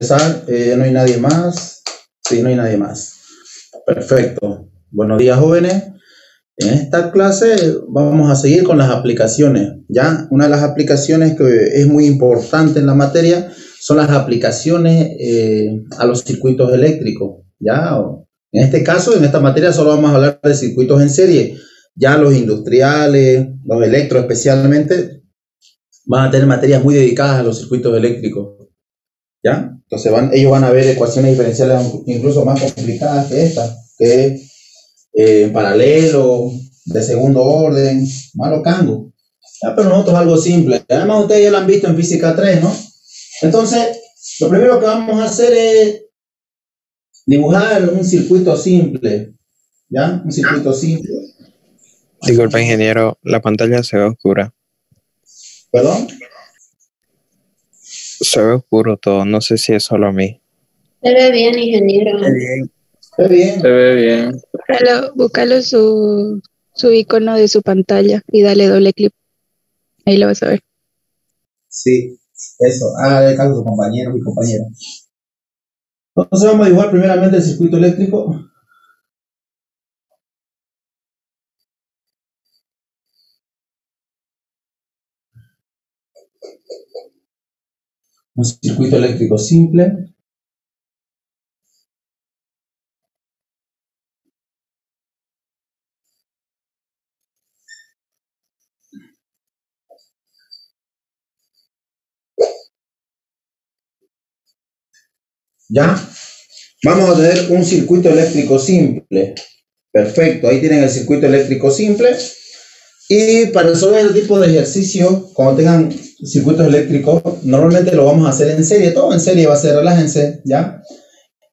Eh, no hay nadie más. Sí, no hay nadie más. Perfecto. Buenos días, jóvenes. En esta clase vamos a seguir con las aplicaciones. Ya, una de las aplicaciones que es muy importante en la materia son las aplicaciones eh, a los circuitos eléctricos. Ya, en este caso, en esta materia solo vamos a hablar de circuitos en serie. Ya los industriales, los electros especialmente, van a tener materias muy dedicadas a los circuitos eléctricos. ¿Ya? Entonces van, ellos van a ver ecuaciones diferenciales incluso más complicadas que esta, que es eh, paralelo, de segundo orden, malo cango. ¿Ya? Pero nosotros algo simple. Además ustedes ya lo han visto en física 3, ¿no? Entonces, lo primero que vamos a hacer es dibujar un circuito simple. ¿Ya? Un circuito simple. Disculpa, ingeniero, la pantalla se ve oscura. ¿Perdón? Se ve oscuro todo, no sé si es solo a mí. Se ve bien, ingeniero. Se ve bien. Se ve bien. Búscalo, búscalo su, su icono de su pantalla y dale doble clic. Ahí lo vas a ver. Sí, eso. Hágale caso a compañeros y compañeras. Entonces vamos a dibujar primeramente el circuito eléctrico. Un circuito eléctrico simple. ¿Ya? Vamos a tener un circuito eléctrico simple. Perfecto, ahí tienen el circuito eléctrico simple. Y para resolver el tipo de ejercicio, cuando tengan circuitos eléctricos, normalmente lo vamos a hacer en serie. Todo en serie va a ser, relájense, ¿ya?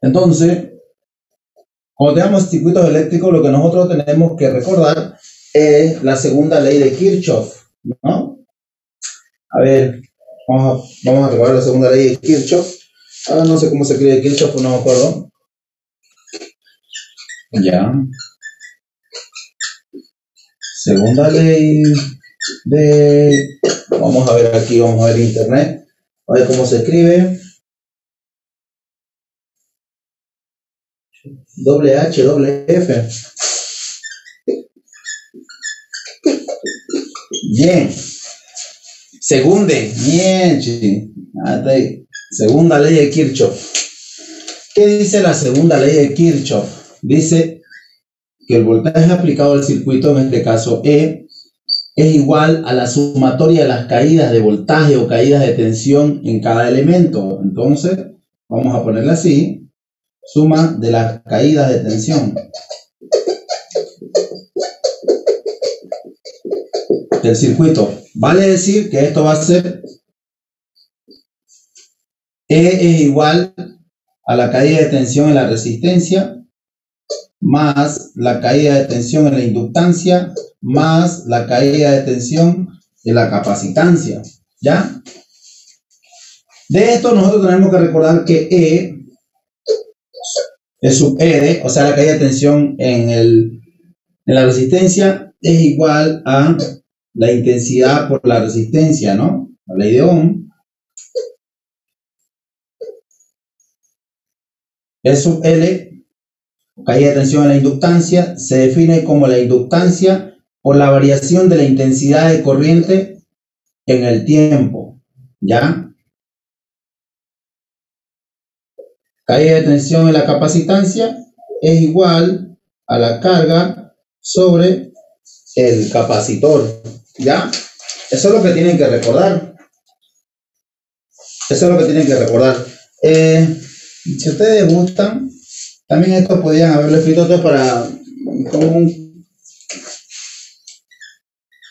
Entonces, cuando tengamos circuitos eléctricos, lo que nosotros tenemos que recordar es la segunda ley de Kirchhoff, ¿no? A ver, vamos a, vamos a recordar la segunda ley de Kirchhoff. Ahora no sé cómo se escribe Kirchhoff, no me acuerdo. Ya. Segunda ley de... Vamos a ver aquí, vamos a ver internet. A ver cómo se escribe. Doble H, doble F. Bien. Segunde. Bien, ahí. Segunda ley de Kirchhoff. ¿Qué dice la segunda ley de Kirchhoff? Dice que el voltaje aplicado al circuito, en este caso E, es igual a la sumatoria de las caídas de voltaje o caídas de tensión en cada elemento. Entonces, vamos a ponerle así, suma de las caídas de tensión del circuito. Vale decir que esto va a ser E es igual a la caída de tensión en la resistencia más la caída de tensión en la inductancia, más la caída de tensión en la capacitancia. ¿Ya? De esto nosotros tenemos que recordar que E es sub R, o sea, la caída de tensión en, el, en la resistencia es igual a la intensidad por la resistencia, ¿no? La ley de Ohm. E sub L caída de tensión en la inductancia se define como la inductancia por la variación de la intensidad de corriente en el tiempo. ¿Ya? Caída de tensión en la capacitancia es igual a la carga sobre el capacitor. ¿Ya? Eso es lo que tienen que recordar. Eso es lo que tienen que recordar. Eh, si ustedes gustan, también esto podían haberlo escrito para como, un,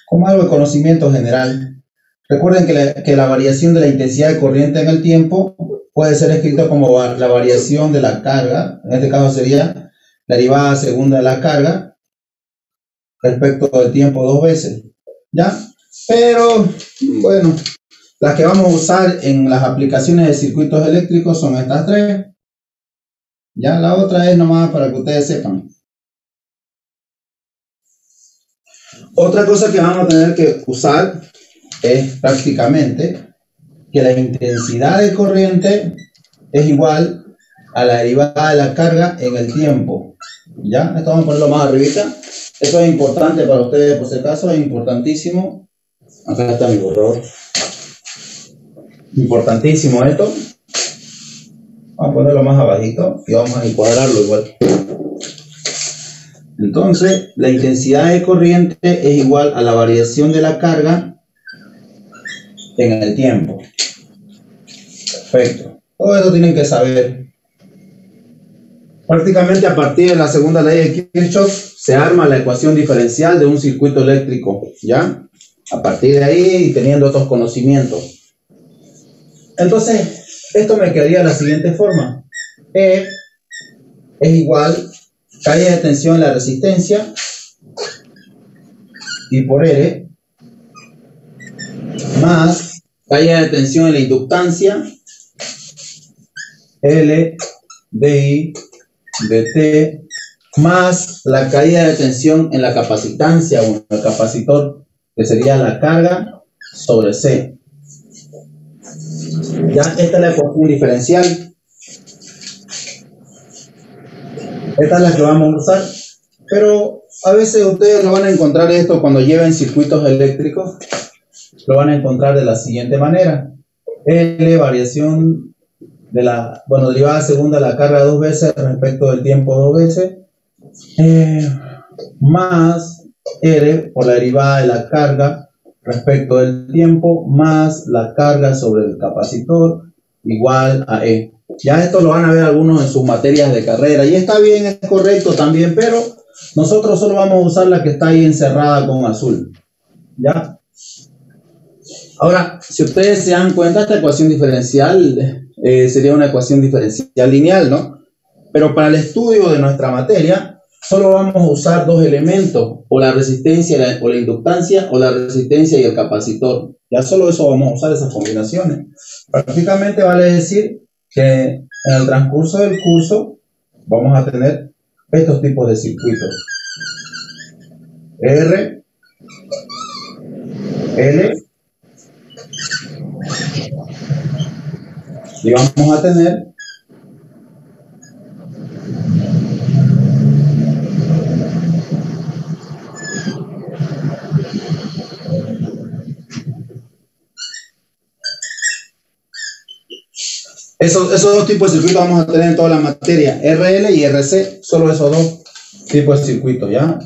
como algo de conocimiento general. Recuerden que la, que la variación de la intensidad de corriente en el tiempo puede ser escrito como la variación de la carga, en este caso sería derivada segunda de la carga respecto del tiempo dos veces. ¿Ya? Pero, bueno, las que vamos a usar en las aplicaciones de circuitos eléctricos son estas tres. Ya la otra es nomás para que ustedes sepan. Otra cosa que vamos a tener que usar es prácticamente que la intensidad de corriente es igual a la derivada de la carga en el tiempo. ¿Ya? Esto vamos a ponerlo más arribita. Esto es importante para ustedes, por si acaso, es importantísimo. Acá está mi borrador. Importantísimo esto. Vamos a ponerlo más abajito y vamos a encuadrarlo igual. Entonces, la intensidad de corriente es igual a la variación de la carga en el tiempo. Perfecto. Todo eso tienen que saber. Prácticamente a partir de la segunda ley de Kirchhoff se arma la ecuación diferencial de un circuito eléctrico, ¿ya? A partir de ahí teniendo otros conocimientos. Entonces, esto me quedaría de la siguiente forma. E es igual calle de tensión en la resistencia y por R más calle de tensión en la inductancia L I dt más la caída de tensión en la capacitancia o en el capacitor, que sería la carga sobre C. Ya esta es la ecuación diferencial. Esta es la que vamos a usar. Pero a veces ustedes lo van a encontrar esto cuando lleven circuitos eléctricos. Lo van a encontrar de la siguiente manera. L variación de la, bueno, derivada segunda la carga dos veces respecto del tiempo dos veces. Eh, más R por la derivada de la carga respecto del tiempo más la carga sobre el capacitor igual a E. Ya esto lo van a ver algunos en sus materias de carrera y está bien, es correcto también, pero nosotros solo vamos a usar la que está ahí encerrada con azul. ¿Ya? Ahora, si ustedes se dan cuenta, esta ecuación diferencial eh, sería una ecuación diferencial lineal, ¿no? Pero para el estudio de nuestra materia, solo vamos a usar dos elementos, o la resistencia o la inductancia, o la resistencia y el capacitor. Ya solo eso vamos a usar, esas combinaciones. Prácticamente vale decir que en el transcurso del curso vamos a tener estos tipos de circuitos. R, L, y vamos a tener Esos, dos tipos de circuitos vamos a tener en toda la materia, RL y RC, solo esos dos tipos de circuitos, ¿ya?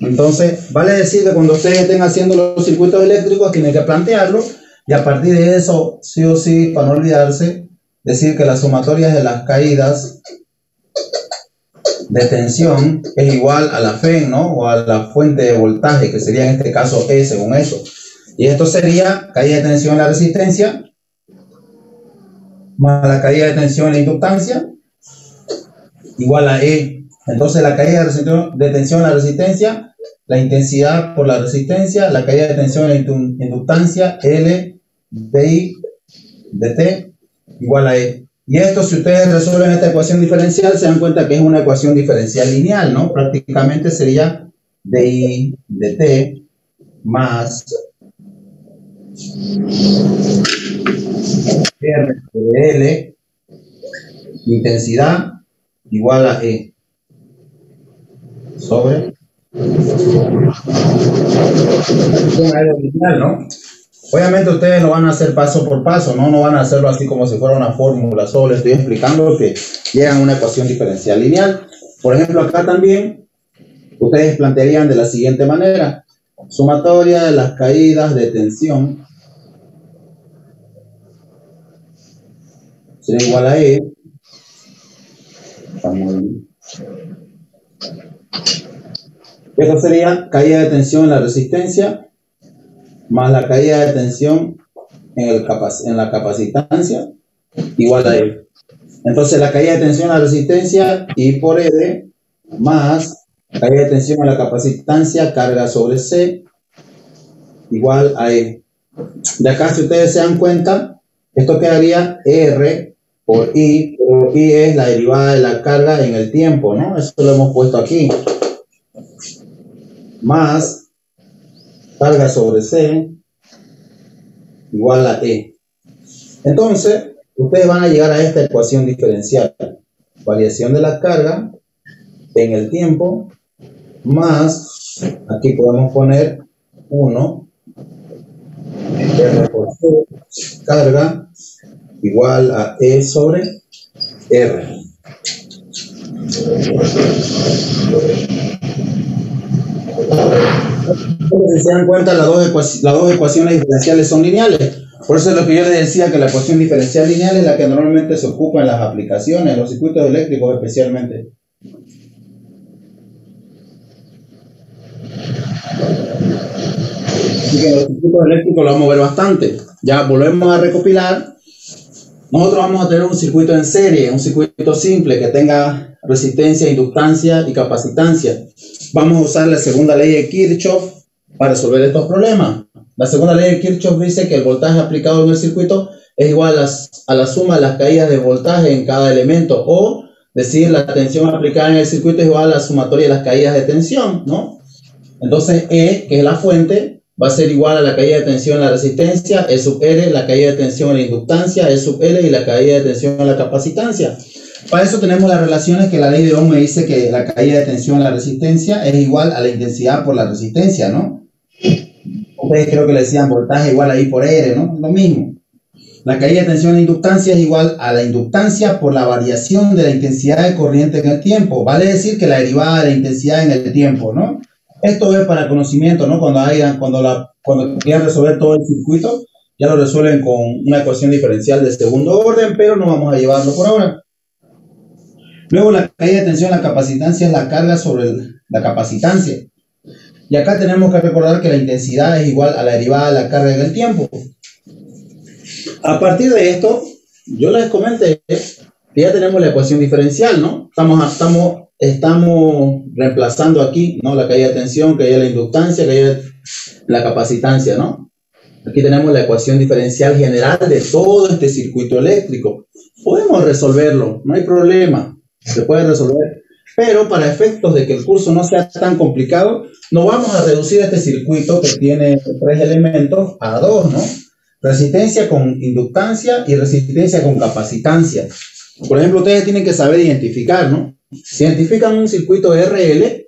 Entonces, vale decir que cuando ustedes estén haciendo los circuitos eléctricos, tienen que plantearlo y a partir de eso, sí o sí, para no olvidarse, decir que las sumatorias de las caídas de tensión es igual a la FEN, ¿no? O a la fuente de voltaje, que sería en este caso E, según eso. Y esto sería caída de tensión en la resistencia más la caída de tensión en la inductancia, igual a E. Entonces la caída de tensión en la resistencia, la intensidad por la resistencia, la caída de tensión en la inductancia, L I de T, igual a E. Y esto, si ustedes resuelven esta ecuación diferencial, se dan cuenta que es una ecuación diferencial lineal, ¿no? Prácticamente sería I de T más R L, intensidad igual a E sobre ¿no? Obviamente ustedes lo van a hacer paso por paso, ¿no? No van a hacerlo así como si fuera una fórmula, solo estoy explicando que llegan a una ecuación diferencial lineal. Por ejemplo, acá también ustedes plantearían de la siguiente manera, sumatoria de las caídas de tensión será igual a E. Esto sería caída de tensión en la resistencia más la caída de tensión en, el en la capacitancia igual a E. Entonces la caída de tensión en la resistencia I por E más caída de tensión en la capacitancia carga sobre C igual a E. De acá si ustedes se dan cuenta, esto quedaría R por I, pero I es la derivada de la carga en el tiempo, ¿no? Eso lo hemos puesto aquí. Más carga sobre C igual a E. Entonces, ustedes van a llegar a esta ecuación diferencial. Variación de la carga en el tiempo más, aquí podemos poner 1 R por C, carga igual a E sobre R. Si se dan cuenta, las dos, las dos ecuaciones diferenciales son lineales. Por eso es lo que yo les decía que la ecuación diferencial lineal es la que normalmente se ocupa en las aplicaciones, en los circuitos eléctricos especialmente. Así que en los circuitos eléctricos lo vamos a ver bastante. Ya volvemos a recopilar. Nosotros vamos a tener un circuito en serie, un circuito simple que tenga resistencia, inductancia y capacitancia. Vamos a usar la segunda ley de Kirchhoff para resolver estos problemas. La segunda ley de Kirchhoff dice que el voltaje aplicado en el circuito es igual a, a la suma de las caídas de voltaje en cada elemento o decir la tensión aplicada en el circuito es igual a la sumatoria de las caídas de tensión, ¿no? Entonces E, que es la fuente, va a ser igual a la caída de tensión en la resistencia, E sub L, la caída de tensión en la inductancia, E sub L y la caída de tensión en la capacitancia. Para eso tenemos las relaciones que la ley de Ohm me dice que la caída de tensión en la resistencia es igual a la intensidad por la resistencia, ¿no? Ustedes creo que le decían voltaje igual a I por R, ¿no? Lo mismo. La caída de tensión en la inductancia es igual a la inductancia por la variación de la intensidad de corriente en el tiempo. Vale decir que la derivada de la intensidad en el tiempo, ¿no? Esto es para conocimiento, ¿no? Cuando, hayan, cuando, la, cuando quieran resolver todo el circuito, ya lo resuelven con una ecuación diferencial de segundo orden, pero no vamos a llevarlo por ahora. Luego la caída de tensión, la capacitancia es la carga sobre la capacitancia. Y acá tenemos que recordar que la intensidad es igual a la derivada de la carga en el tiempo. A partir de esto, yo les comenté que ya tenemos la ecuación diferencial, ¿no? Estamos, estamos estamos reemplazando aquí, ¿no? La caída de tensión, caída de la inductancia, caída de la capacitancia, ¿no? Aquí tenemos la ecuación diferencial general de todo este circuito eléctrico. Podemos resolverlo, no hay problema, se puede resolver. Pero para efectos de que el curso no sea tan complicado, no vamos a reducir este circuito que tiene tres elementos a dos, ¿no? Resistencia con inductancia y resistencia con capacitancia. Por ejemplo, ustedes tienen que saber identificar, ¿no? Si identifican un circuito RL,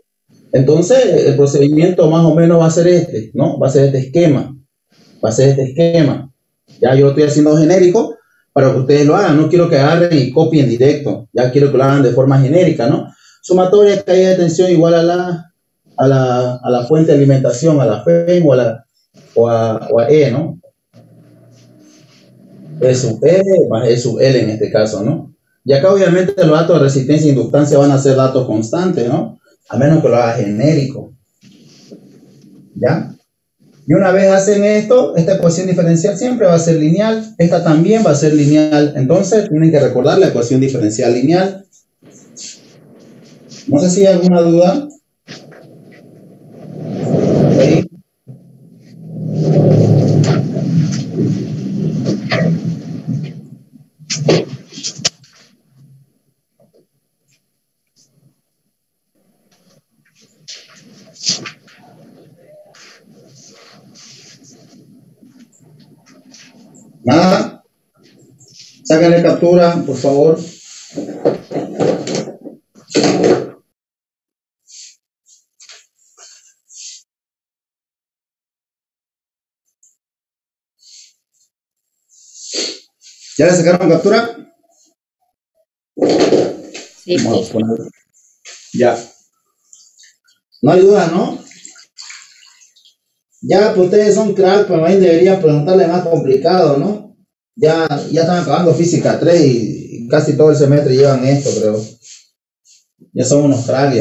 entonces el procedimiento más o menos va a ser este, ¿no? Va a ser este esquema. Va a ser este esquema. Ya yo lo estoy haciendo genérico para que ustedes lo hagan. No quiero que agarren y copien directo. Ya quiero que lo hagan de forma genérica, ¿no? Sumatoria caída de tensión igual a la, a la, a la fuente de alimentación, a la FEM o a, la, o a, o a E, ¿no? E sub E más E sub L en este caso, ¿no? Y acá obviamente los datos de resistencia e inductancia van a ser datos constantes, ¿no? A menos que lo haga genérico. ¿Ya? Y una vez hacen esto, esta ecuación diferencial siempre va a ser lineal, esta también va a ser lineal. Entonces tienen que recordar la ecuación diferencial lineal. No sé si hay alguna duda. Nada. Sácale captura, por favor. ¿Ya le sacaron captura? Sí, Vamos a poner- Ya. No hay duda, ¿no? Ya, pues ustedes son crack, pero ahí debería preguntarle más complicado, ¿no? Ya, ya están acabando física 3 y, casi todo el semestre llevan esto, creo. Ya son unos crack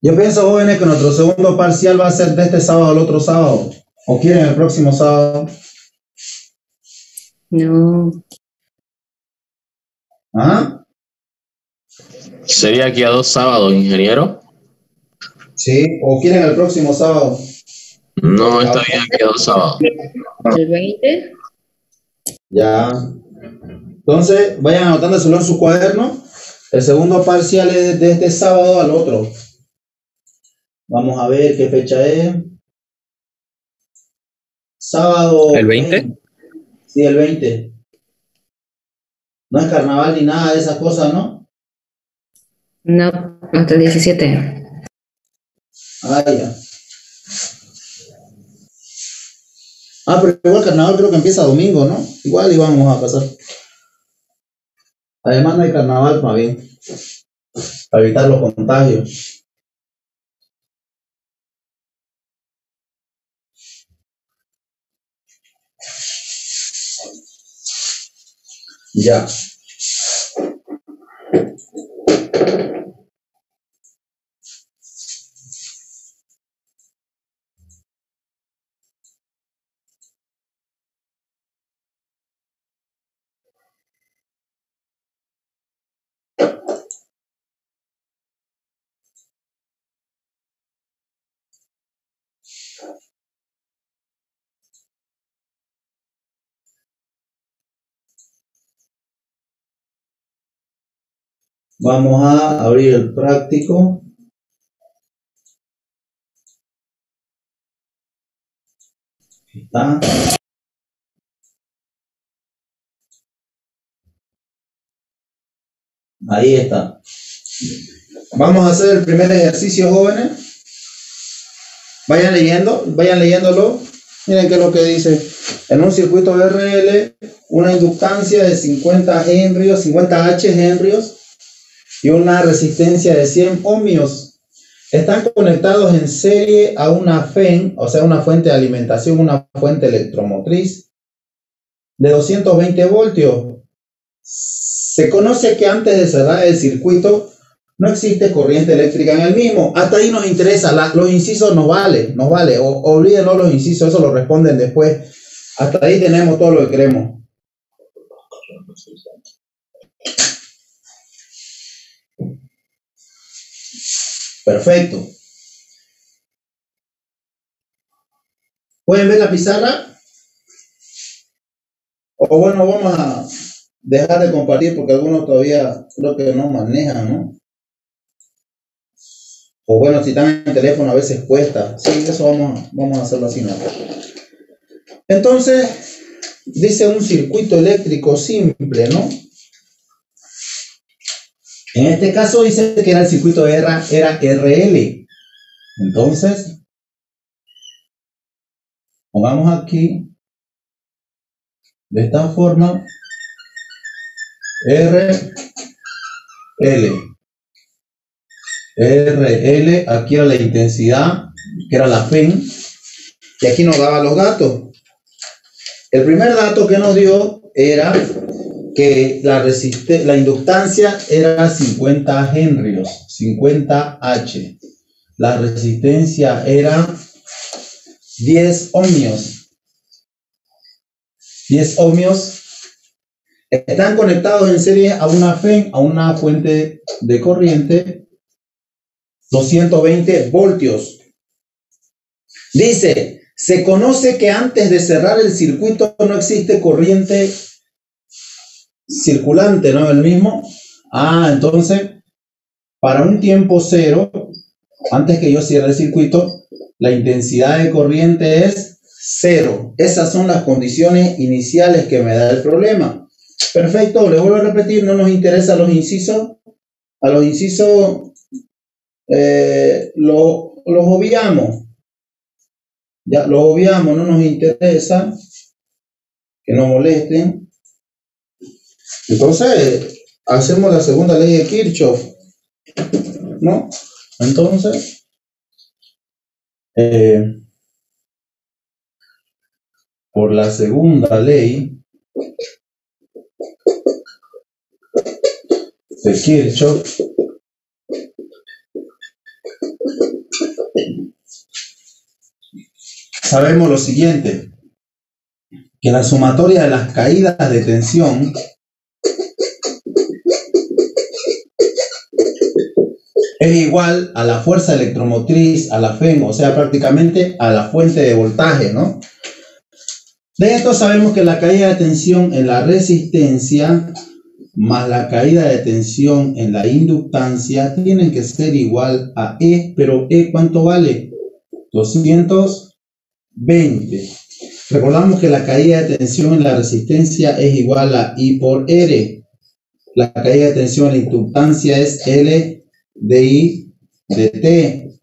Yo pienso, jóvenes, que nuestro segundo parcial va a ser de este sábado al otro sábado. ¿O quieren el próximo sábado? No. ¿Ah? Sería aquí a dos sábados, ingeniero. Sí. ¿O quieren el próximo sábado? No, está bien, quedó sábado. El 20. Ya. Entonces, vayan anotándoselo en su cuaderno. El segundo parcial es de este sábado al otro. Vamos a ver qué fecha es. Sábado. ¿El 20? Sí, el 20. No es carnaval ni nada de esas cosas, ¿no? No, hasta el 17. Ah, ya. Ah, pero igual carnaval creo que empieza domingo, ¿no? Igual íbamos a pasar. Además no hay carnaval, más bien. Para evitar los contagios. Ya. Vamos a abrir el práctico. Ahí está. Vamos a hacer el primer ejercicio, jóvenes. Vayan leyendo, vayan leyéndolo. Miren qué es lo que dice. En un circuito RL, una inductancia de 50 henrios, 50 H henrios y una resistencia de 100 ohmios están conectados en serie a una FEN, o sea, una fuente de alimentación, una fuente electromotriz de 220 voltios. Se conoce que antes de cerrar el circuito no existe corriente eléctrica en el mismo. Hasta ahí nos interesa, la- los incisos nos vale, nos vale. O, olvídenlo los incisos, eso lo responden después. Hasta ahí tenemos todo lo que queremos. Perfecto. ¿Pueden ver la pizarra? O bueno, vamos a dejar de compartir porque algunos todavía creo que no manejan, ¿no? O bueno, si están en teléfono a veces cuesta. Sí, eso vamos, vamos a hacerlo así, ¿no? Entonces, dice un circuito eléctrico simple, ¿no? En este caso dice que era el circuito era, era RL. Entonces, pongamos aquí de esta forma RL. RL, aquí era la intensidad, que era la FEN, y aquí nos daba los datos. El primer dato que nos dio era que la, la inductancia era 50 henrios, 50 H. La resistencia era 10 ohmios. 10 ohmios están conectados en serie a una a una fuente de corriente, 220 voltios. Dice, se conoce que antes de cerrar el circuito no existe corriente circulante, ¿no? El mismo. Ah, entonces, para un tiempo cero, antes que yo cierre el circuito, la intensidad de corriente es cero. Esas son las condiciones iniciales que me da el problema. Perfecto, le vuelvo a repetir, no nos interesa los incisos. A los incisos eh, lo- los obviamos. Ya, los obviamos, no nos interesa que nos molesten. Entonces, hacemos la segunda ley de Kirchhoff, ¿no? Entonces, eh, por la segunda ley de Kirchhoff, sabemos lo siguiente, que la sumatoria de las caídas de tensión es igual a la fuerza electromotriz, a la FEN, o sea, prácticamente a la fuente de voltaje, ¿no? De esto sabemos que la caída de tensión en la resistencia más la caída de tensión en la inductancia tienen que ser igual a E, pero E ¿cuánto vale? 220. Recordamos que la caída de tensión en la resistencia es igual a I por R. La caída de tensión en la inductancia es L de I de T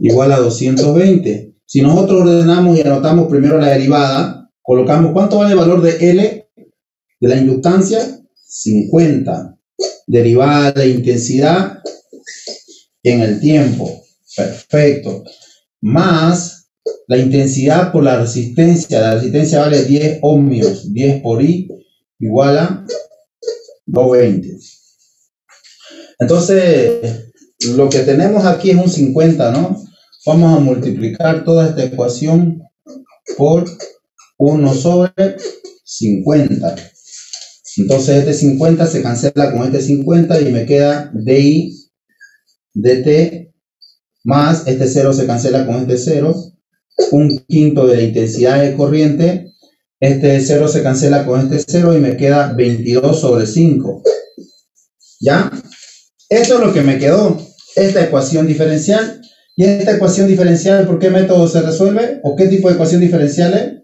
igual a 220. Si nosotros ordenamos y anotamos primero la derivada, colocamos cuánto vale el valor de L de la inductancia 50. Derivada de intensidad en el tiempo. Perfecto. Más la intensidad por la resistencia. La resistencia vale 10 ohmios. 10 por I igual a 220. Entonces, lo que tenemos aquí es un 50, ¿no? Vamos a multiplicar toda esta ecuación por 1 sobre 50. Entonces este 50 se cancela con este 50 y me queda DI dt más este 0 se cancela con este 0, un quinto de la intensidad de corriente, este 0 se cancela con este 0 y me queda 22 sobre 5. ¿Ya? Esto es lo que me quedó, esta ecuación diferencial. ¿Y esta ecuación diferencial por qué método se resuelve? ¿O qué tipo de ecuación diferencial es?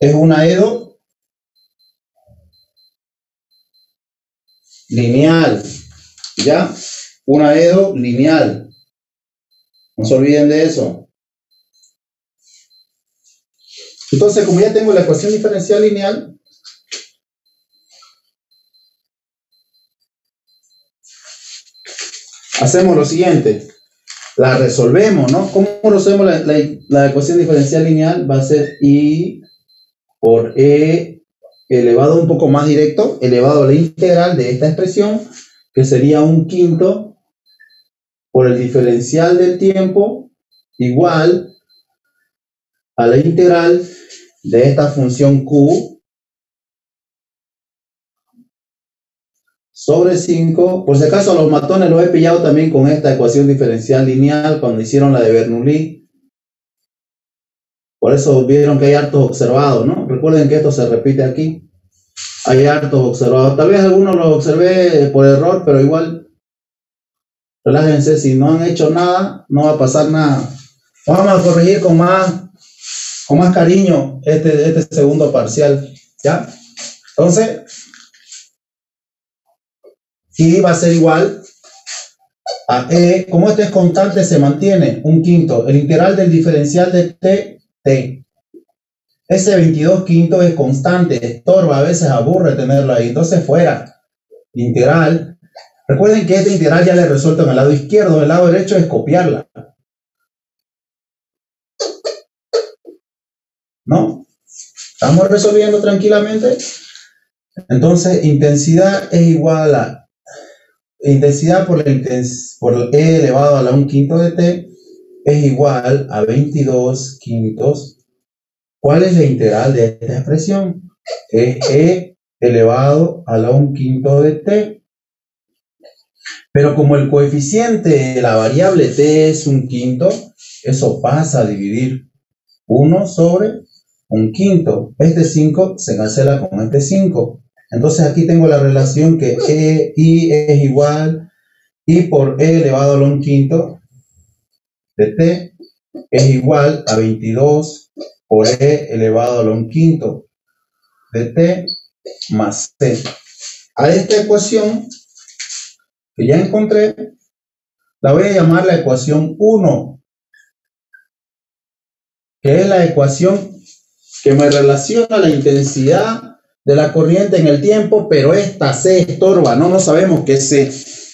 Es una EDO lineal. ¿Ya? Una EDO lineal. No se olviden de eso. Entonces, como ya tengo la ecuación diferencial lineal, hacemos lo siguiente. La resolvemos, ¿no? ¿Cómo resolvemos la, la, la ecuación diferencial lineal? Va a ser I por E elevado un poco más directo, elevado a la integral de esta expresión, que sería un quinto por el diferencial del tiempo igual a la integral de esta función q sobre 5. Por si acaso los matones los he pillado también con esta ecuación diferencial lineal cuando hicieron la de Bernoulli. Por eso vieron que hay hartos observados, ¿no? Recuerden que esto se repite aquí. Hay hartos observados. Tal vez algunos los observé por error, pero igual, relájense, si no han hecho nada, no va a pasar nada. Vamos a corregir con más, con más cariño este, este segundo parcial, ¿ya? Entonces, y va a ser igual a E, como este es constante, se mantiene un quinto. El integral del diferencial de T, T. Ese 22 quinto es constante, estorba, a veces aburre tenerlo ahí. Entonces, fuera. Integral. Recuerden que este integral ya le resuelto en el lado izquierdo, el lado derecho es copiarla. ¿No? ¿Estamos resolviendo tranquilamente? Entonces, intensidad es igual a intensidad por, la intens por E elevado a la 1 quinto de T es igual a 22 quintos. ¿Cuál es la integral de esta expresión? Es E elevado a la 1 quinto de T. Pero como el coeficiente de la variable T es un quinto, eso pasa a dividir 1 sobre un quinto. Este 5 se cancela con este 5. Entonces aquí tengo la relación que e, I es igual I por E elevado a un quinto de T es igual a 22 por E elevado a un quinto de T más T. A esta ecuación que ya encontré, la voy a llamar la ecuación 1, que es la ecuación que me relaciona la intensidad de la corriente en el tiempo, pero esta C estorba, no, no sabemos qué C.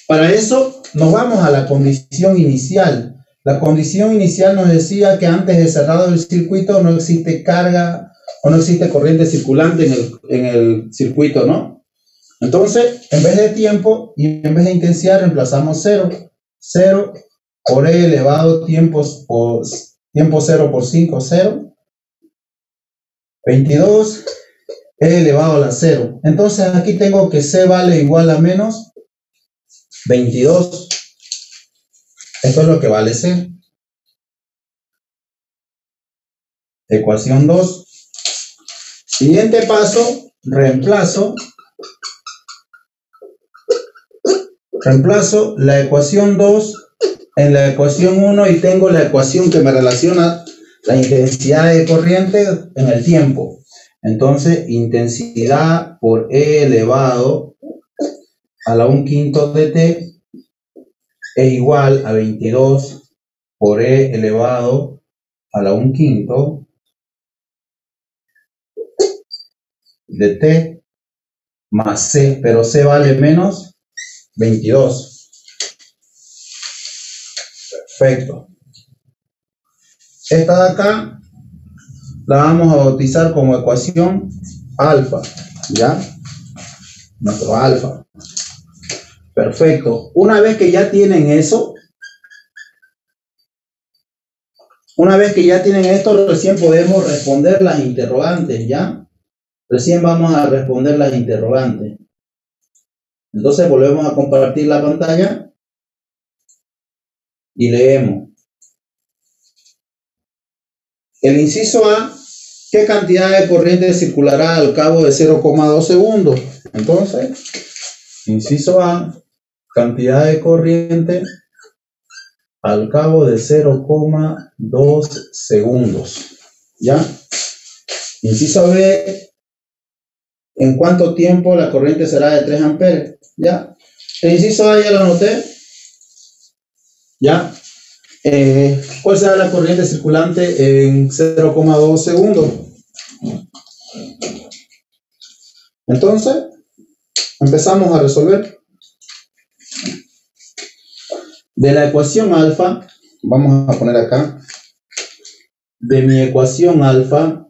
Para eso nos vamos a la condición inicial. La condición inicial nos decía que antes de cerrado el circuito no existe carga o no existe corriente circulante en el, en el circuito, ¿no? Entonces, en vez de tiempo y en vez de intensidad, reemplazamos cero. Cero por E elevado tiempos por, tiempo cero por 5, 0. 22 e elevado a la 0. Entonces aquí tengo que C vale igual a menos 22. Esto es lo que vale C. Ecuación 2. Siguiente paso, reemplazo. Reemplazo la ecuación 2 en la ecuación 1 y tengo la ecuación que me relaciona la intensidad de corriente en el tiempo. Entonces, intensidad por E elevado a la 1 quinto de T es igual a 22 por E elevado a la 1 quinto de T más C, pero C vale menos 22. Perfecto. Esta de acá la vamos a bautizar como ecuación alfa, ¿ya? Nuestro alfa. Perfecto. Una vez que ya tienen eso, una vez que ya tienen esto, recién podemos responder las interrogantes, ¿ya? Recién vamos a responder las interrogantes. Entonces volvemos a compartir la pantalla y leemos. El inciso A, ¿qué cantidad de corriente circulará al cabo de 0,2 segundos? Entonces, inciso A, cantidad de corriente al cabo de 0,2 segundos. ¿Ya? Inciso B, ¿en cuánto tiempo la corriente será de 3 amperes? ¿Ya? El inciso A ya lo anoté. ¿Ya? Eh, ¿Cuál será la corriente circulante en 0,2 segundos? Entonces, empezamos a resolver. De la ecuación alfa, vamos a poner acá, de mi ecuación alfa,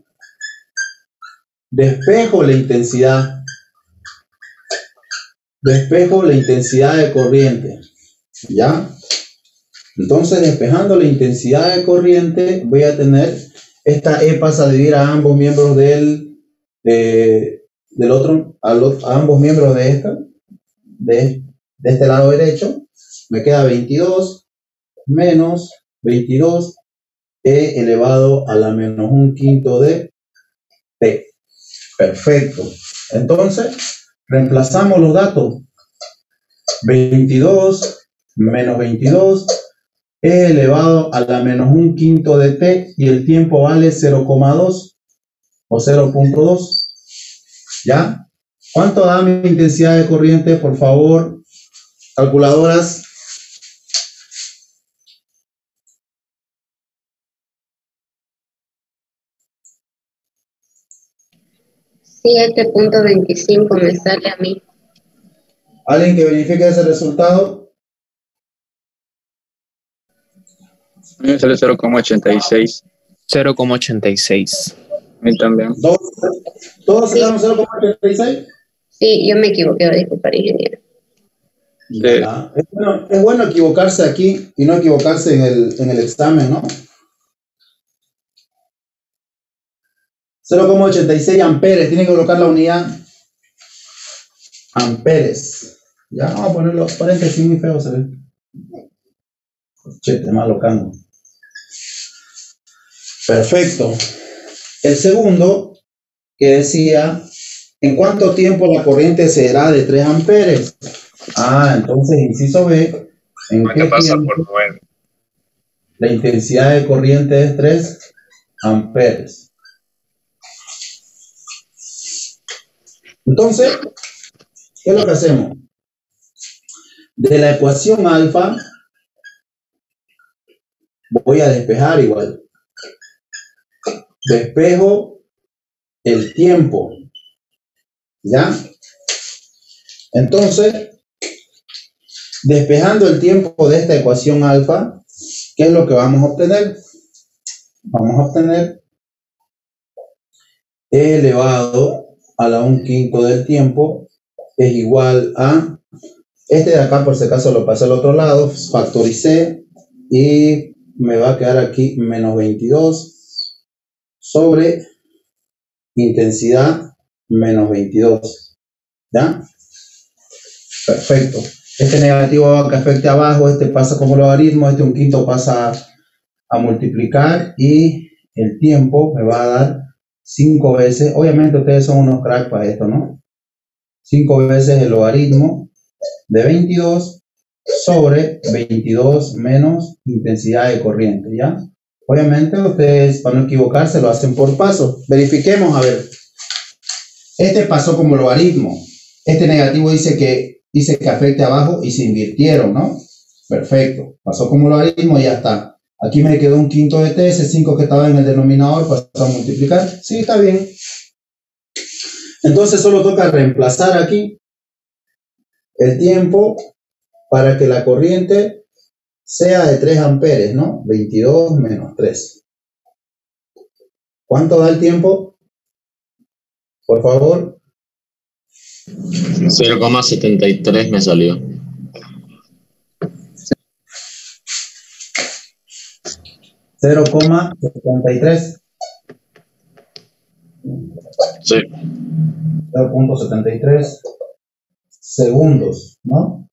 despejo la intensidad, despejo la intensidad de corriente, ¿ya? Entonces, despejando la intensidad de corriente, voy a tener, esta E pasa a dividir a ambos miembros del, de- del otro, a, los- ambos miembros de esta, de, de este lado derecho, me queda 22 menos 22 E elevado a la menos un quinto de T. Perfecto. Entonces, reemplazamos los datos. 22 menos 22 e elevado a la menos un quinto de t y el tiempo vale 0,2 o 0.2. ¿Ya? ¿Cuánto da mi intensidad de corriente? Por favor, calculadoras. Siete punto veinticinco me sale a mí. ¿Alguien que verifique ese resultado? A mí me sale 0,86. 0,86. A mí también. ¿Dos? ¿Todos sacaron 0,86? Sí, yo me equivoqué, disculpar, ingeniero. Es, bueno, es bueno equivocarse aquí y no equivocarse en el, en el examen, ¿no? 0,86 amperes, tiene que colocar la unidad amperes. Ya, vamos a ponerlo, paréntesis muy feo se ve. Chete, malo cango. Perfecto. El segundo, que decía, ¿en cuánto tiempo la corriente será de 3 amperes? Ah, entonces, inciso B, ¿en qué tiempo nueve. la intensidad de corriente es 3 amperes? Entonces, ¿qué es lo que hacemos? De la ecuación alfa, voy a despejar igual. Despejo el tiempo. ¿Ya? Entonces, despejando el tiempo de esta ecuación alfa, ¿qué es lo que vamos a obtener? Vamos a obtener e elevado a la un quinto del tiempo es igual a, este de acá por si acaso lo pasé al otro lado, factoricé y me va a quedar aquí menos 22 sobre intensidad menos 22. ¿Ya? Perfecto. Este negativo que afecte abajo, este pasa como logaritmo, este un quinto pasa a multiplicar y el tiempo me va a dar 5 veces, obviamente ustedes son unos cracks para esto, ¿no? 5 veces el logaritmo de 22 sobre 22 menos intensidad de corriente, ¿ya? Obviamente ustedes, para no equivocarse, lo hacen por paso. Verifiquemos, a ver. Este pasó como logaritmo. Este negativo dice que, dice que afecte abajo y se invirtieron, ¿no? Perfecto. Pasó como logaritmo y ya está. Aquí me quedó un quinto de t, ese 5 que estaba en el denominador pasó a multiplicar. Sí, está bien. Entonces solo toca reemplazar aquí el tiempo para que la corriente sea de 3 amperes, ¿no? 22 menos 3. ¿Cuánto da el tiempo? Por favor. 0,73 me salió. Cero coma setenta y tres. Sí. 0.73 segundos, ¿no?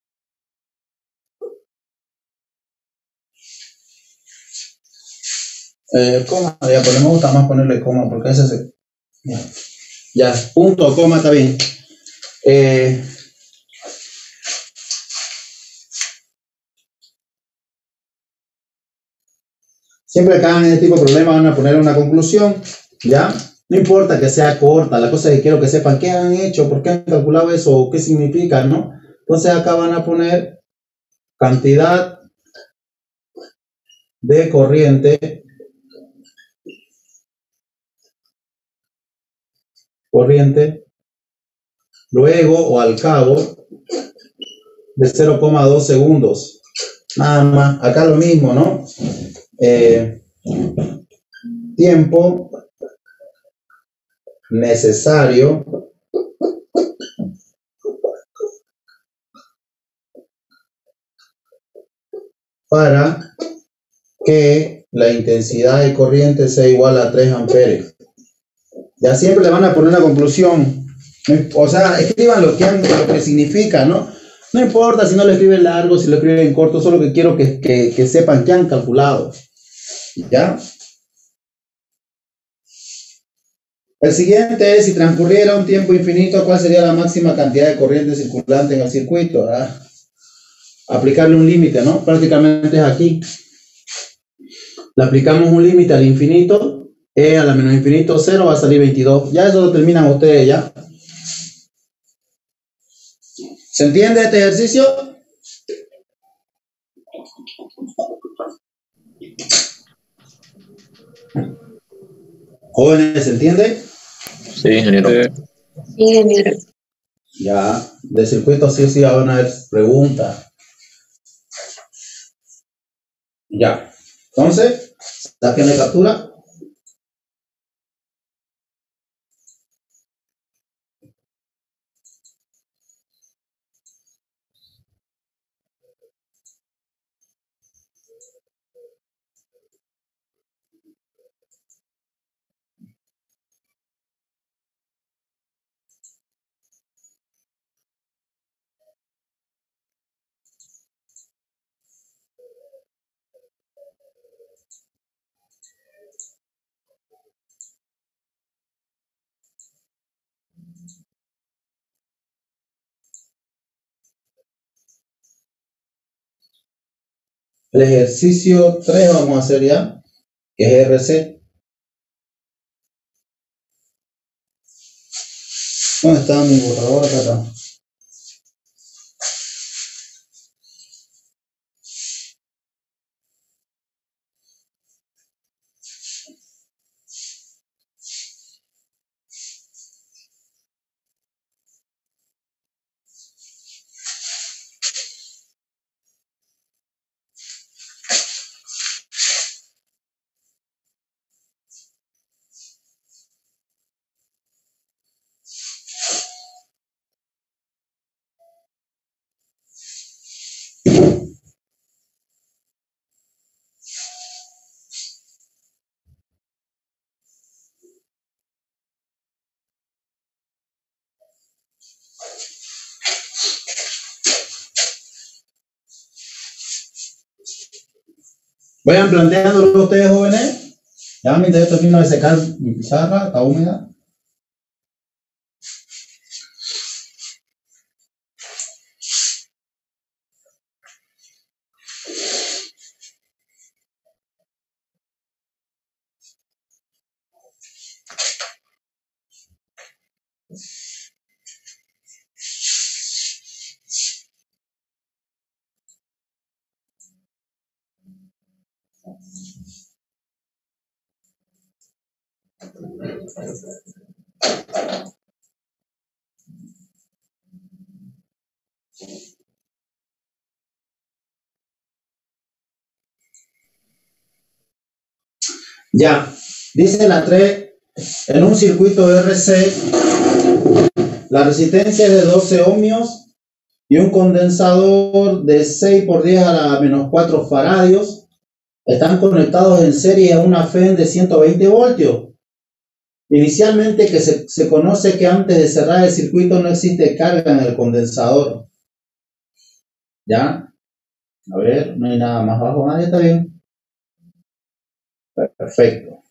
Eh, coma, ya, pues me gusta más ponerle coma porque ese se... Ya, punto, coma, está bien. Eh, siempre que hagan este tipo de problemas van a poner una conclusión, ¿ya? No importa que sea corta, la cosa es que quiero que sepan qué han hecho, por qué han calculado eso, qué significa, ¿no? Entonces acá van a poner cantidad de corriente, corriente, luego o al cabo de 0,2 segundos. Nada más, acá lo mismo, ¿no? Eh, tiempo necesario para que la intensidad de corriente sea igual a 3 amperes. Ya siempre le van a poner una conclusión. O sea, escriban lo que, lo que significa, ¿no? No importa si no lo escriben largo, si lo escriben corto, solo que quiero que, que, que sepan que han calculado. ¿Ya? El siguiente es, si transcurriera un tiempo infinito, ¿cuál sería la máxima cantidad de corriente circulante en el circuito? ¿verdad? Aplicarle un límite, ¿no? Prácticamente es aquí. Le aplicamos un límite al infinito, E a la menos infinito, 0 va a salir 22. Ya eso lo terminan ustedes, ¿ya? ¿Se entiende este ejercicio? Jóvenes, ¿se entiende? Sí, ingeniero. Sí, ingeniero. Ya, de circuito sí sí van a haber preguntas. Ya. Entonces, saquen la captura. El ejercicio 3 vamos a hacer ya, que es RC. ¿Dónde está mi borrador? Acá está. Vayan planteándolo ustedes, jóvenes. Ya mientras yo termino de secar mi pizarra, está húmeda. Ya, dice la 3, en un circuito RC, la resistencia es de 12 ohmios y un condensador de 6 por 10 a la menos 4 faradios están conectados en serie a una FEN de 120 voltios. Inicialmente que se, se conoce que antes de cerrar el circuito no existe carga en el condensador. ¿Ya? A ver, no hay nada más abajo, nadie está bien. Perfecto.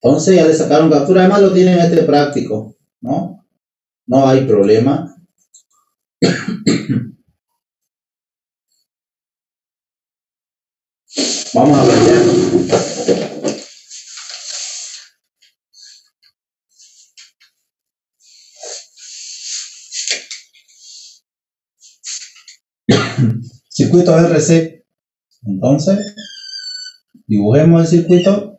Entonces ya le sacaron captura, además lo tienen este práctico, ¿no? No hay problema. Vamos a plantear. Circuito RC. Entonces, dibujemos el circuito.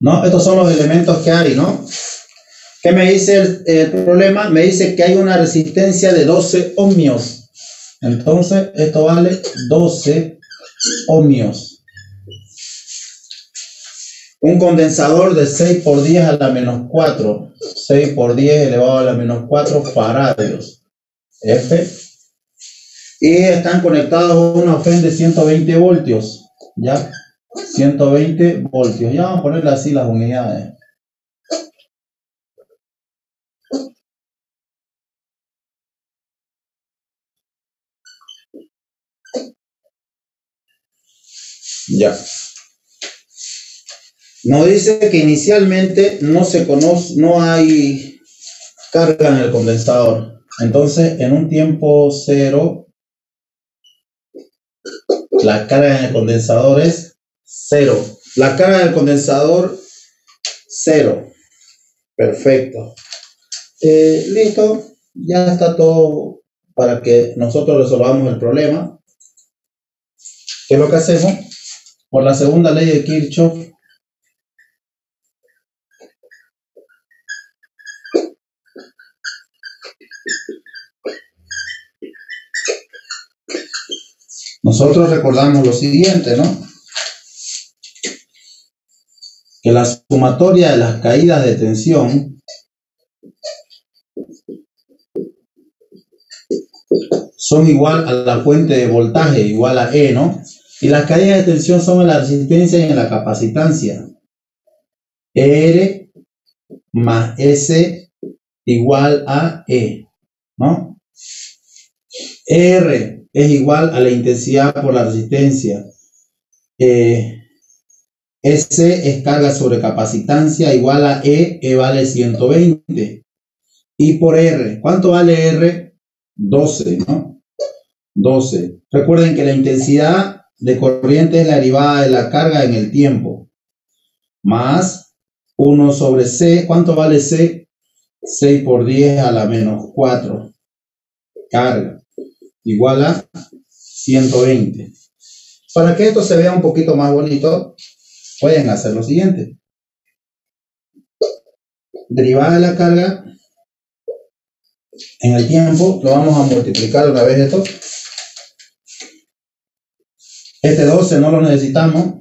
¿No? Estos son los elementos que hay, ¿no? ¿Qué me dice el, el problema? Me dice que hay una resistencia de 12 ohmios. Entonces, esto vale 12 ohmios. Un condensador de 6 por 10 a la menos 4. 6 por 10 elevado a la menos 4 faradios. F. Y están conectados a una FEN de 120 voltios. ¿Ya? 120 voltios. Ya vamos a ponerle así las unidades. Ya. Nos dice que inicialmente no se conoce, no hay carga en el condensador. Entonces, en un tiempo cero, la carga en el condensador es cero. La carga del condensador, cero. Perfecto. Eh, listo. Ya está todo para que nosotros resolvamos el problema. ¿Qué es lo que hacemos? Por la segunda ley de Kirchhoff, nosotros recordamos lo siguiente, ¿no? Que la sumatoria de las caídas de tensión son igual a la fuente de voltaje, igual a E, ¿no? Y las caídas de tensión son en la resistencia y en la capacitancia. R más S igual a E, ¿no? R es igual a la intensidad por la resistencia. Eh, S es carga sobre capacitancia igual a E, E vale 120. Y por R, ¿cuánto vale R? 12, ¿no? 12. Recuerden que la intensidad de corriente es la derivada de la carga en el tiempo. Más 1 sobre C. ¿Cuánto vale C? 6 por 10 a la menos 4. Carga. Igual a 120. Para que esto se vea un poquito más bonito, pueden hacer lo siguiente. Derivada de la carga en el tiempo, lo vamos a multiplicar una vez esto. Este 12 no lo necesitamos.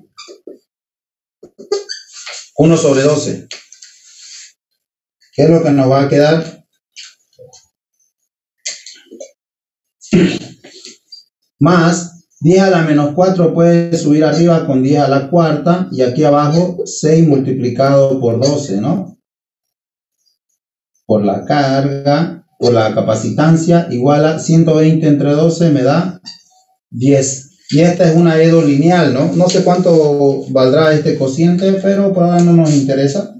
1 sobre 12. ¿Qué es lo que nos va a quedar? más 10 a la menos 4 puede subir arriba con 10 a la cuarta y aquí abajo 6 multiplicado por 12, ¿no? Por la carga, por la capacitancia, igual a 120 entre 12 me da 10. Y esta es una EDO lineal, ¿no? No sé cuánto valdrá este cociente, pero por ahora no nos interesa.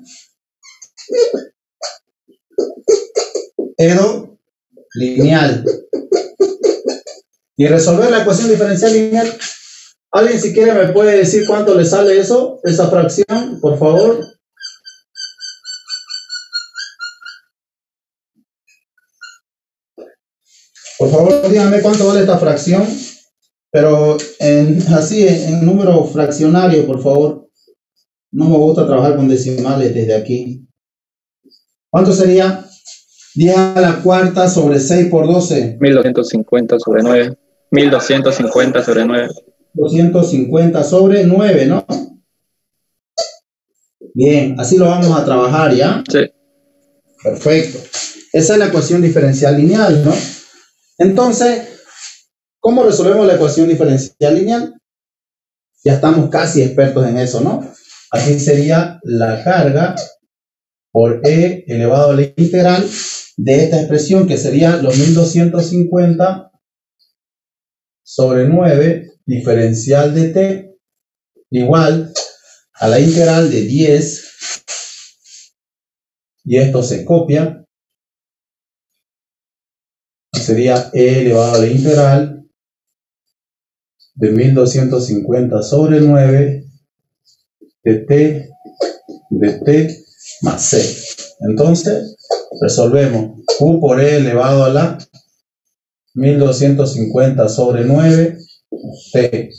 EDO lineal. Y resolver la ecuación diferencial lineal. ¿Alguien si quiere me puede decir cuánto le sale eso, esa fracción, por favor? Por favor, díganme cuánto vale esta fracción. Pero en, así, en número fraccionario, por favor. No me gusta trabajar con decimales desde aquí. ¿Cuánto sería? 10 a la cuarta sobre 6 por 12. 1250 sobre 9. 1250 sobre 9. 250 sobre 9, ¿no? Bien, así lo vamos a trabajar, ¿ya? Sí. Perfecto. Esa es la ecuación diferencial lineal, ¿no? Entonces, ¿cómo resolvemos la ecuación diferencial lineal? Ya estamos casi expertos en eso, ¿no? Aquí sería la carga por E elevado a la integral de esta expresión que sería los 1250 sobre 9 diferencial de t igual a la integral de 10 y esto se copia sería e elevado a la integral de 1250 sobre 9 de t de t más c. Entonces, resolvemos q por e elevado a la 1250 sobre 9 t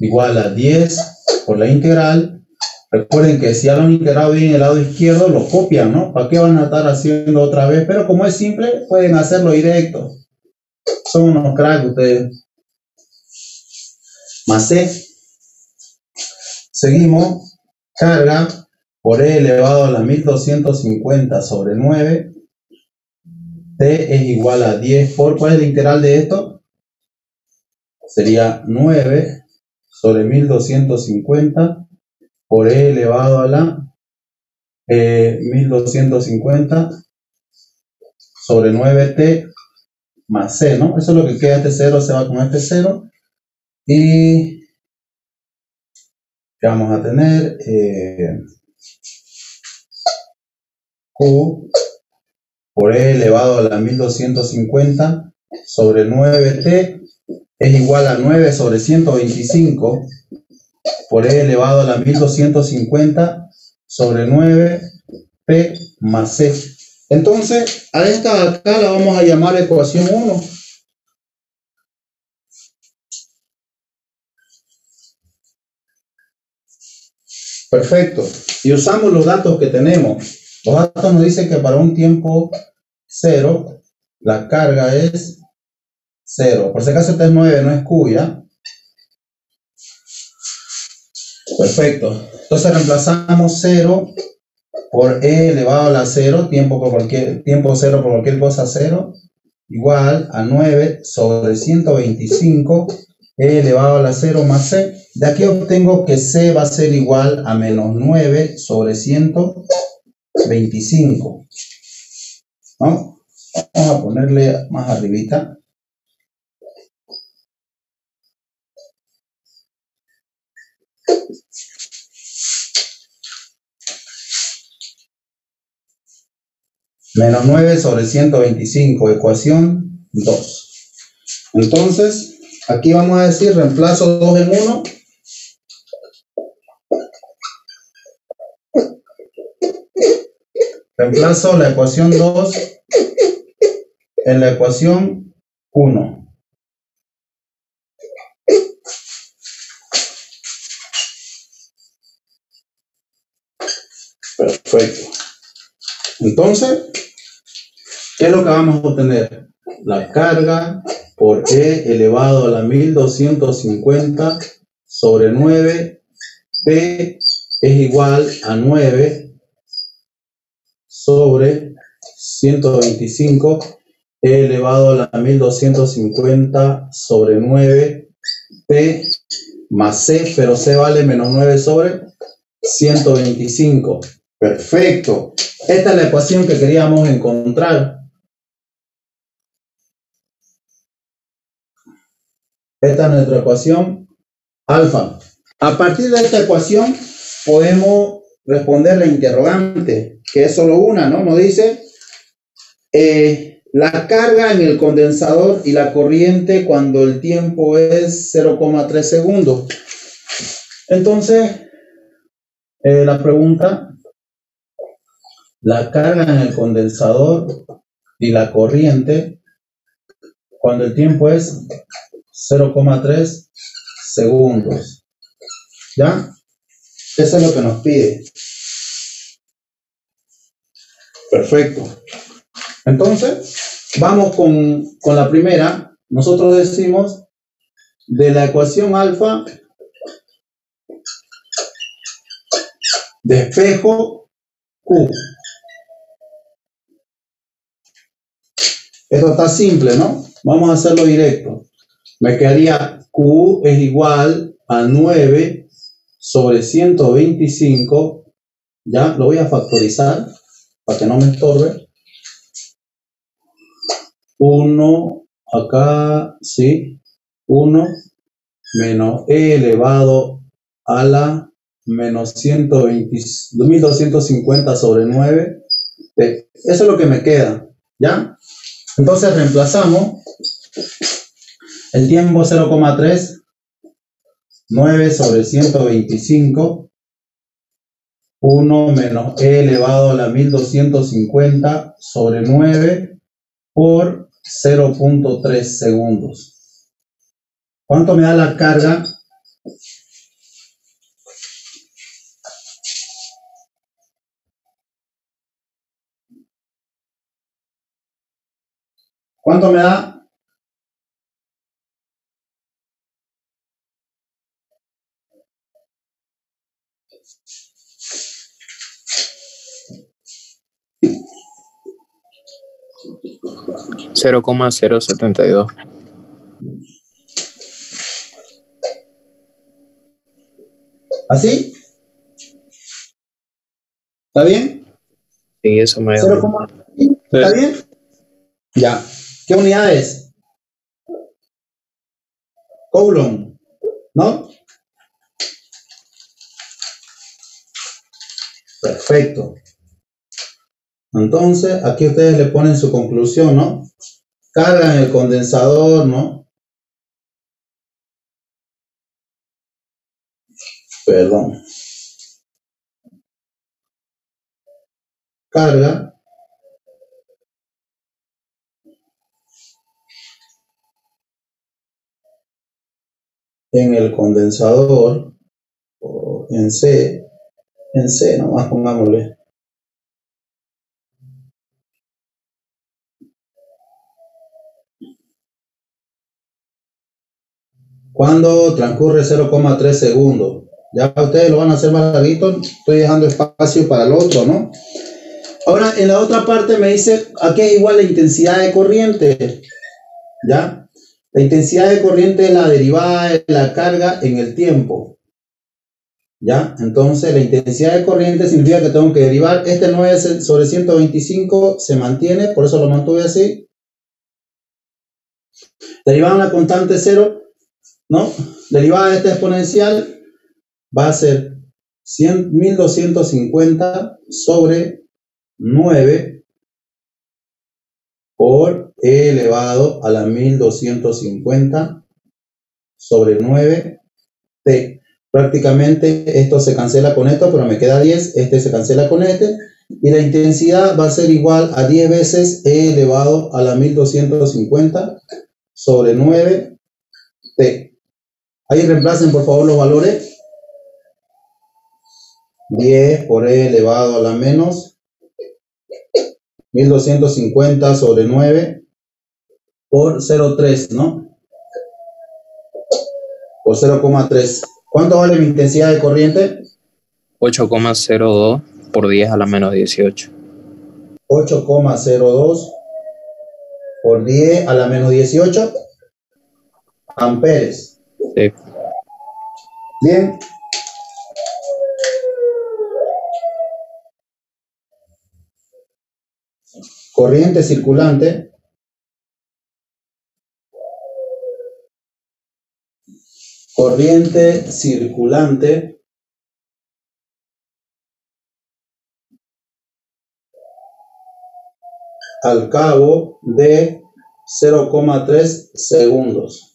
igual a 10 por la integral. Recuerden que si ya lo han integrado bien el lado izquierdo, lo copian, ¿no? ¿Para qué van a estar haciendo otra vez? Pero como es simple, pueden hacerlo directo. Son unos cracks ustedes. Más C. Seguimos. Carga por E elevado a la 1250 sobre 9. T es igual a 10 por... ¿Cuál es la integral de esto? Sería 9 sobre 1250 por E elevado a la eh, 1250 sobre 9t más c, ¿no? Eso es lo que queda, este 0 se va con este 0. Y ¿qué vamos a tener? Eh, Q por E elevado a la 1250 sobre 9t es igual a 9 sobre 125 por E elevado a la 1250 sobre 9p más c. Entonces, a esta acá la vamos a llamar ecuación 1. Perfecto. Y usamos los datos que tenemos. Los datos nos dicen que para un tiempo 0, la carga es 0. Por si acaso este es 9, no es Q, ¿ya? Perfecto. Entonces reemplazamos 0 por e elevado a la 0, tiempo, por cualquier, tiempo 0 por cualquier cosa 0, igual a 9 sobre 125 e elevado a la 0 más c. De aquí obtengo que c va a ser igual a menos 9 sobre 125. ¿No? Vamos a ponerle más arribita. Menos 9 sobre 125, ecuación 2. Entonces, aquí vamos a decir reemplazo 2 en 1. Reemplazo la ecuación 2 en la ecuación 1. Perfecto. Entonces, ¿qué es lo que vamos a obtener? La carga por E elevado a la 1250 sobre 9, P es igual a 9 sobre 125 E elevado a la 1250 sobre 9 P más C, pero C vale menos 9 sobre 125. Perfecto. Esta es la ecuación que queríamos encontrar. Esta es nuestra ecuación alfa. A partir de esta ecuación podemos responder la interrogante, que es solo una, ¿no? Nos dice eh, la carga en el condensador y la corriente cuando el tiempo es 0,3 segundos. Entonces, eh, la pregunta, la carga en el condensador y la corriente cuando el tiempo es 0,3 segundos. ¿Ya? Eso es lo que nos pide. Perfecto. Entonces, vamos con, con la primera. Nosotros decimos de la ecuación alfa de espejo Q. Esto está simple, ¿no? Vamos a hacerlo directo. Me quedaría Q es igual a 9 sobre 125. Ya, lo voy a factorizar para que no me estorbe. 1 acá, sí. 1 menos e elevado a la menos 120, 2250 sobre 9. Eso es lo que me queda. ¿Ya? Entonces reemplazamos el tiempo 0,3, 9 sobre 125, 1 menos elevado a la 1250 sobre 9 por 0.3 segundos. ¿Cuánto me da la carga? ¿Cuánto me da? Cero coma cero setenta y dos. ¿Así? ¿Está bien? Sí, eso me da. 0, ¿Está bien? Ya. ¿Qué unidad es? Coulomb, ¿no? Perfecto. Entonces, aquí ustedes le ponen su conclusión, ¿no? Cargan el condensador, ¿no? Perdón. Carga en el condensador en C, en C nomás pongámosle. Cuando transcurre 0,3 segundos. Ya ustedes lo van a hacer más larguito, estoy dejando espacio para el otro, ¿no? Ahora, en la otra parte me dice, aquí es igual la intensidad de corriente, ¿ya? La intensidad de corriente es la derivada de la carga en el tiempo. ¿Ya? Entonces, la intensidad de corriente significa que tengo que derivar. Este 9 sobre 125 se mantiene, por eso lo mantuve así. Derivada una constante cero, ¿no? Derivada de esta exponencial va a ser 100, 1250 sobre 9 por e elevado a la 1250 sobre 9t. Prácticamente esto se cancela con esto, pero me queda 10. Este se cancela con este. Y la intensidad va a ser igual a 10 veces e elevado a la 1250 sobre 9t. Ahí reemplacen por favor los valores. 10 por e elevado a la menos 1250 sobre 9 por 0,3, ¿no? Por 0,3. ¿Cuánto vale mi intensidad de corriente? 8,02 por 10 a la menos 18. 8,02 por 10 a la menos 18 amperes. Sí. Bien. Corriente circulante. Corriente circulante. al cabo de 0,3 segundos.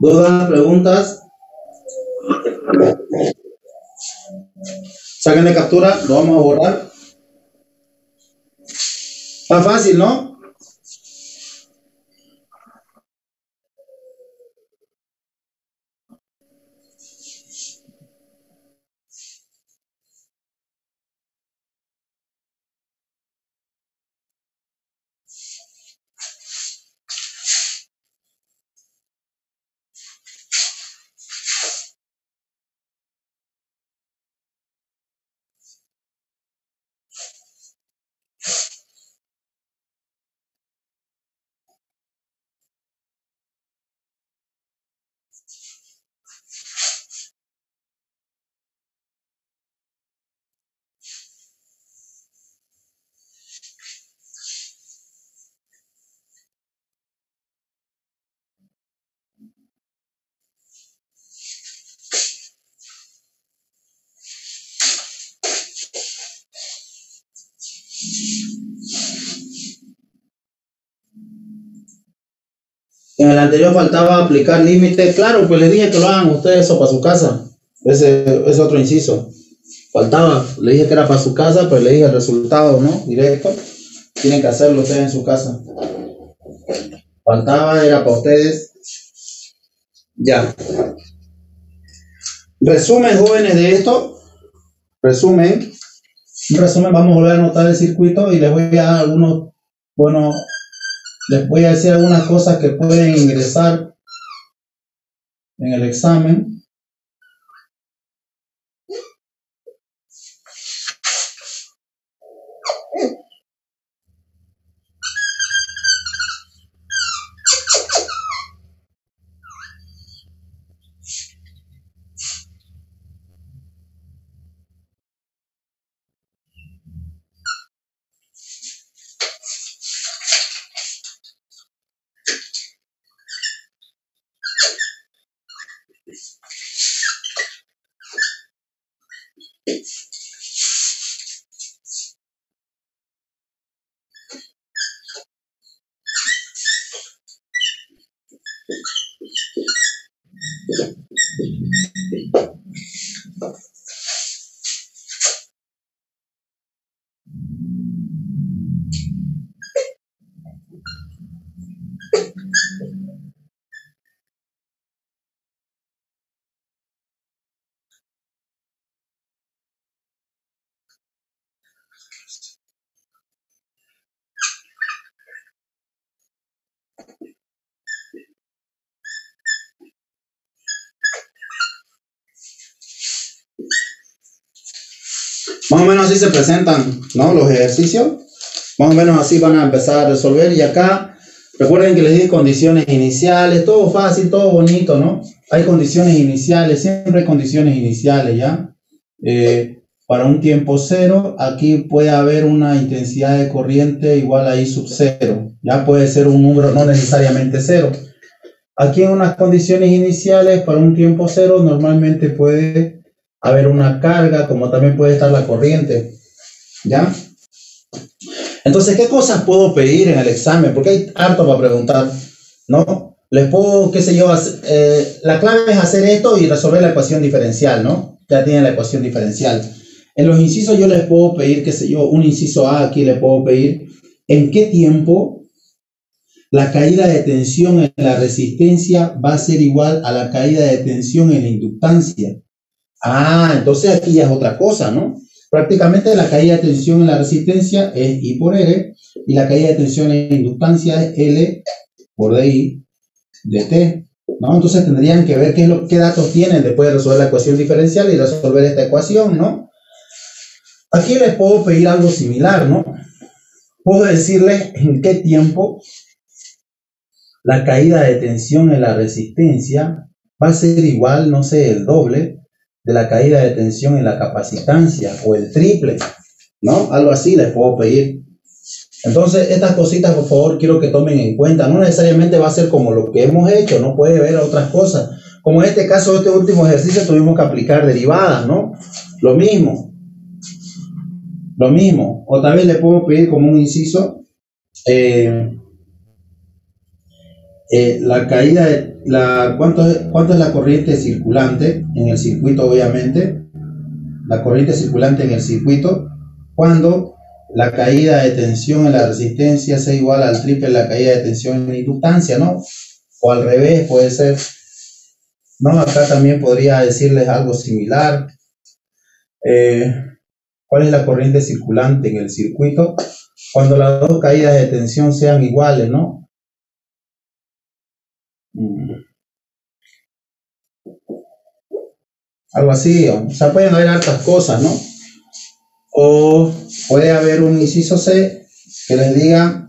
¿Dudas, preguntas? Saquen de captura, lo vamos a borrar. Está fácil, ¿no? Anterior faltaba aplicar límite. Claro, pues les dije que lo hagan ustedes eso para su casa. Ese es otro inciso. Faltaba, le dije que era para su casa, pero le dije el resultado, ¿no? Directo. Tienen que hacerlo ustedes en su casa. Faltaba, era para ustedes. Ya. Resumen, jóvenes, de esto. Resumen. Resumen, vamos a volver a anotar el circuito y les voy a dar algunos, bueno, les voy a decir algunas cosas que pueden ingresar en el examen. Más o menos así se presentan, ¿no? Los ejercicios. Más o menos así van a empezar a resolver. Y acá, recuerden que les di condiciones iniciales, todo fácil, todo bonito, ¿no? Hay condiciones iniciales, siempre hay condiciones iniciales, ¿ya? Eh, para un tiempo cero, aquí puede haber una intensidad de corriente igual a I sub cero. Ya puede ser un número no necesariamente cero. Aquí en unas condiciones iniciales, para un tiempo cero, normalmente puede haber una carga, como también puede estar la corriente. ¿Ya? Entonces, ¿qué cosas puedo pedir en el examen? Porque hay harto para preguntar, ¿no? les puedo, qué sé yo, hacer- eh, la clave es hacer esto y resolver la ecuación diferencial, ¿no? Ya tienen la ecuación diferencial. En los incisos yo les puedo pedir, qué sé yo, un inciso A aquí le puedo pedir en qué tiempo la caída de tensión en la resistencia va a ser igual a la caída de tensión en la inductancia. Ah, entonces aquí ya es otra cosa, ¿no? Prácticamente la caída de tensión en la resistencia es I por R y la caída de tensión en la inductancia es L por DI de T. ¿no? Entonces tendrían que ver qué, lo, qué datos tienen después de resolver la ecuación diferencial y resolver esta ecuación, ¿no? Aquí les puedo pedir algo similar, ¿no? Puedo decirles en qué tiempo la caída de tensión en la resistencia va a ser igual, no sé, el doble de la caída de tensión en la capacitancia o el triple, ¿no? Algo así les puedo pedir. Entonces, estas cositas, por favor, quiero que tomen en cuenta. No necesariamente va a ser como lo que hemos hecho, no puede ver otras cosas. Como en este caso, este último ejercicio, tuvimos que aplicar derivadas, ¿no? Lo mismo. Lo mismo. Otra vez le puedo pedir como un inciso. eh, eh, la caída de la ¿cuánto cuánto es la corriente circulante en el circuito obviamente la corriente circulante en el circuito cuando la caída de tensión en la resistencia sea igual al triple de la caída de tensión en la inductancia no o al revés puede ser. No acá también podría decirles algo similar. Eh, cuál es la corriente circulante en el circuito cuando las dos caídas de tensión sean iguales no Algo así, o sea, pueden haber hartas cosas, ¿no? O puede haber un inciso C que les diga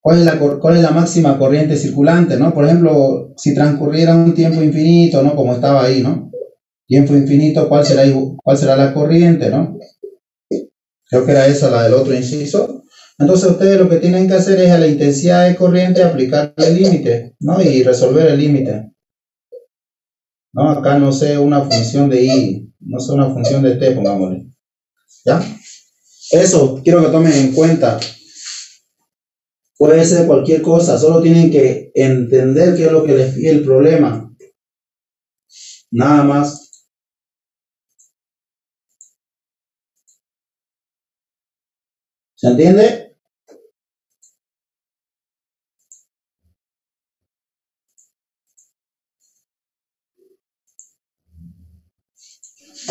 cuál es la, máxima corriente circulante, ¿no? Por ejemplo, si transcurriera un tiempo infinito, ¿no? Como estaba ahí, ¿no? Tiempo infinito, ¿cuál será, cuál será la corriente, ¿no? Creo que era esa la del otro inciso. Entonces ustedes lo que tienen que hacer es a la intensidad de corriente aplicar el límite, ¿no? Y resolver el límite. ¿No? Acá no sé una función de i, no sé una función de t, pongámosle. ¿Ya? Eso quiero que tomen en cuenta. Puede ser cualquier cosa, solo tienen que entender qué es lo que les pide el problema. Nada más. ¿Se entiende?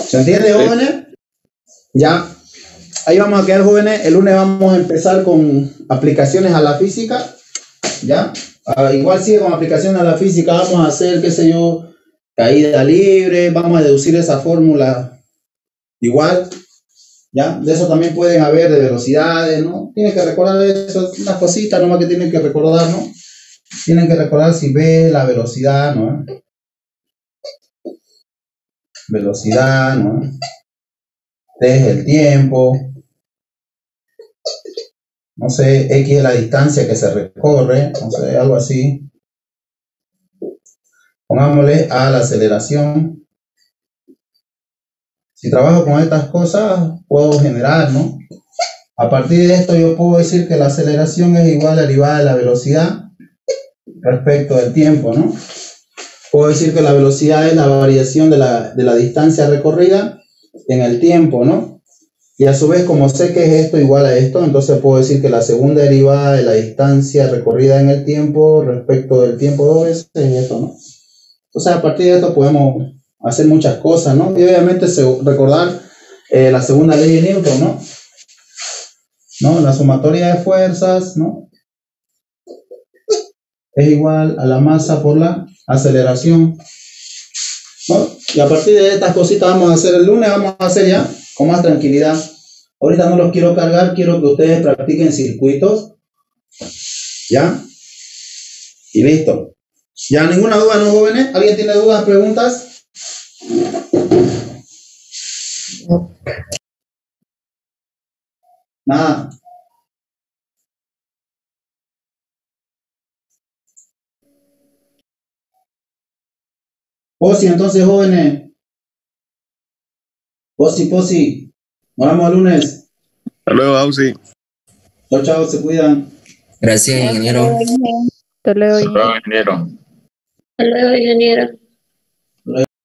¿Se entiende, jóvenes? Ya. Ahí vamos a quedar, jóvenes. El lunes vamos a empezar con aplicaciones a la física. ¿Ya? Ah, igual sigue con aplicaciones a la física. Vamos a hacer, qué sé yo, caída libre. Vamos a deducir esa fórmula igual. ¿Ya? De eso también pueden haber de velocidades, ¿no? Tienen que recordar eso, unas cositas nomás que tienen que recordar, ¿no? Tienen que recordar si ve la velocidad, ¿no? Velocidad, ¿no? T es el tiempo. No sé, X es la distancia que se recorre, no sé, algo así. Pongámosle a la aceleración. Si trabajo con estas cosas, puedo generar, ¿no? A partir de esto yo puedo decir que la aceleración es igual a derivada de la velocidad respecto del tiempo, ¿no? Puedo decir que la velocidad es la variación de la, de la distancia recorrida en el tiempo, ¿no? Y a su vez, como sé que es esto igual a esto, entonces puedo decir que la segunda derivada de la distancia recorrida en el tiempo respecto del tiempo dos es esto, ¿no? Entonces, a partir de esto podemos hacer muchas cosas, ¿no? Y obviamente recordar eh, la segunda ley de Newton, ¿no? ¿No? La sumatoria de fuerzas, ¿no? Es igual a la masa por la aceleración. Y a partir de estas cositas vamos a hacer el lunes, vamos a hacer ya con más tranquilidad. Ahorita no los quiero cargar, quiero que ustedes practiquen circuitos. ¿Ya? Y listo. ¿Ya ninguna duda, no, jóvenes? ¿Alguien tiene dudas, preguntas? Nada. Posi, entonces, jóvenes. Posi, Posi. Nos vemos el lunes. Hasta luego, Ausi. Chao, chao, se cuidan. Gracias, ingeniero. Hasta luego, Hasta luego, ingeniero. Hasta luego, ingeniero.